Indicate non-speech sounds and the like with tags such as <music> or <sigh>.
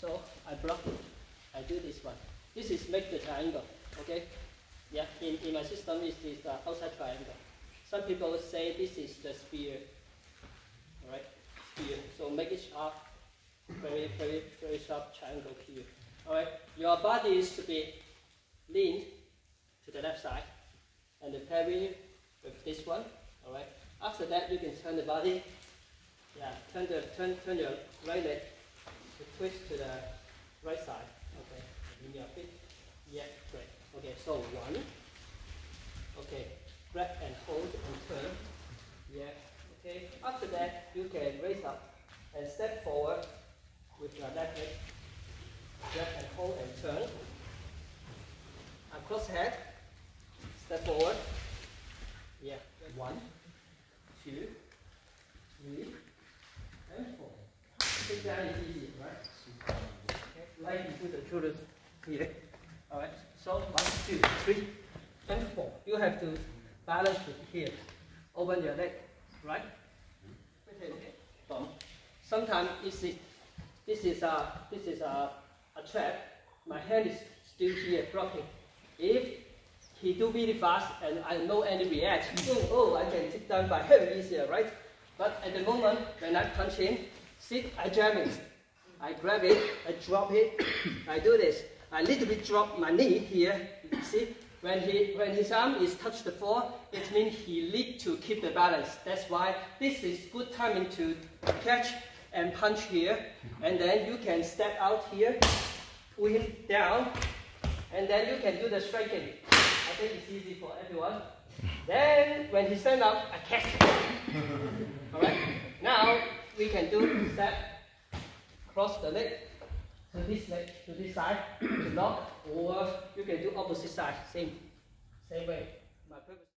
So I block it. I do this one. This is make the triangle. Okay. Yeah. In, in my system, this is the outside triangle. Some people say this is the sphere. All right. Sphere. So make it sharp. Very very very sharp triangle here. All right. Your body is to be leaned to the left side, and the parry with this one. All right. After that, you can turn the body. Yeah, turn the turn turn your right leg to twist to the right side. Okay, in your feet. Yeah, great. Okay, so one. Okay, grab and hold and turn. Yeah. Okay. After that, you can raise up and step forward with your left leg. Grab and hold and turn. Across head. Step forward. Yeah. One two, three, and four. Is easy, put the shoulders here. Alright, so one, two, three, and four. You have to balance it here. Open your leg, right? Sometimes this is this is a this is a, a trap. My hand is still here blocking. If he do really fast and I know any react. <laughs> Oh, oh, I can take down by hand easier, right? But at the moment, when I punch him, see, I jam it. I grab it, I drop it, <coughs> I do this. I little bit drop my knee here, see? When, he, when his arm is touched the floor, it means he need to keep the balance. That's why this is good timing to catch and punch here. And then you can step out here, pull him down, and then you can do the striking. I think it's easy for everyone. Then when he stand up, I catch. <laughs> Alright? Now we can do step, cross the leg to this leg, to this side, to <coughs> lock, or you can do opposite side, same, same way. My purpose